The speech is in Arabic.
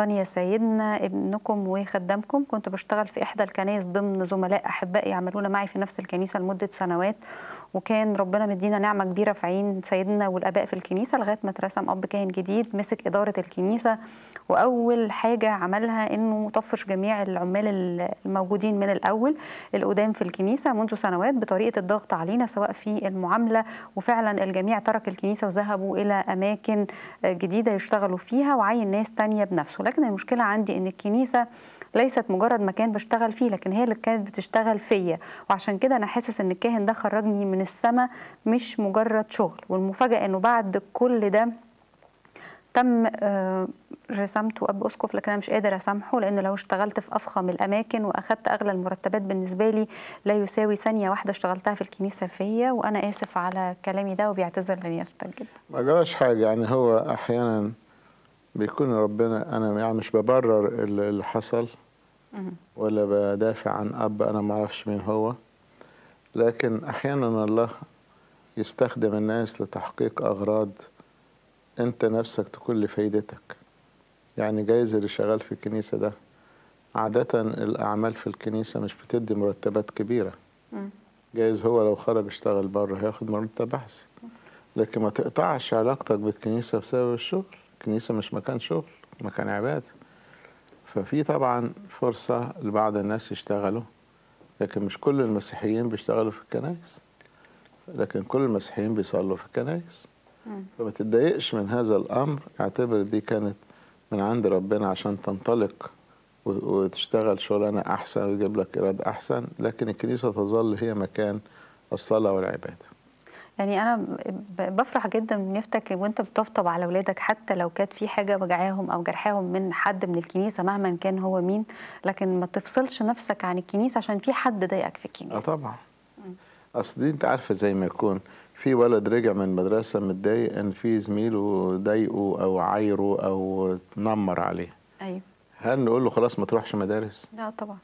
أوسطانيا سيدنا ابنكم وخدامكم. كنت بشتغل في إحدى الكنائس ضمن زملاء أحباء يعملون معي في نفس الكنيسة لمدة سنوات. وكان ربنا مدينا نعمة كبيرة في عين سيدنا والآباء في الكنيسة لغاية ما اترسم أب كاهن جديد مسك إدارة الكنيسة وأول حاجة عملها إنه طفش جميع العمال الموجودين من الأول القدام في الكنيسة منذ سنوات بطريقة الضغط علينا سواء في المعاملة وفعلا الجميع ترك الكنيسة وذهبوا إلى أماكن جديدة يشتغلوا فيها وعين ناس تانية بنفسه. لكن المشكلة عندي إن الكنيسة ليست مجرد مكان بشتغل فيه لكن هي اللي كانت بتشتغل فيا. وعشان كده أنا حاسس إن الكاهن ده خرجني من السماء مش مجرد شغل. والمفاجأة إنه بعد كل ده تم رسمته اب أسقف لكن أنا مش قادر أسامحه لأنه لو اشتغلت في أفخم الأماكن وأخدت أغلى المرتبات بالنسبة لي لا يساوي ثانية واحدة اشتغلتها في الكنيسة فيا وأنا آسف على كلامي ده وبيعتذر لنيافتك جدا. ما جراش حاجة يعني هو أحيانا بيكون ربنا أنا يعني مش ببرر اللي حصل ولا بدافع عن أب أنا ما أعرفش مين هو. لكن أحيانا الله يستخدم الناس لتحقيق أغراض أنت نفسك تكون لفايدتك. يعني جايز اللي شغال في الكنيسة ده. عادة الأعمال في الكنيسة مش بتدي مرتبات كبيرة. جايز هو لو خرج اشتغل بره هياخد مرتب أحسن. لكن ما تقطعش علاقتك بالكنيسة بسبب الشغل. الكنيسة مش مكان شغل مكان عبادة. ففي طبعا فرصة لبعض الناس يشتغلوا لكن مش كل المسيحيين بيشتغلوا في الكنائس. لكن كل المسيحيين بيصلوا في الكنائس. فما تتضايقش من هذا الأمر. اعتبر دي كانت من عند ربنا عشان تنطلق وتشتغل شغلانة أحسن ويجيب لك إيراد أحسن. لكن الكنيسة تظل هي مكان الصلاة والعبادة. يعني أنا بفرح جدا بنفتك وأنت بتطبطب على اولادك حتى لو كانت في حاجة وجعاهم أو جرحاهم من حد من الكنيسة مهما كان هو مين لكن ما تفصلش نفسك عن الكنيسة عشان في حد ضايقك في الكنيسة. آه طبعا. أصل دي أنت عارفة زي ما يكون في ولد رجع من المدرسة متضايق إن في زميله ضايقه أو عايره أو نمر عليه. أيوه. هل نقول له خلاص ما تروحش مدارس؟ لا طبعا.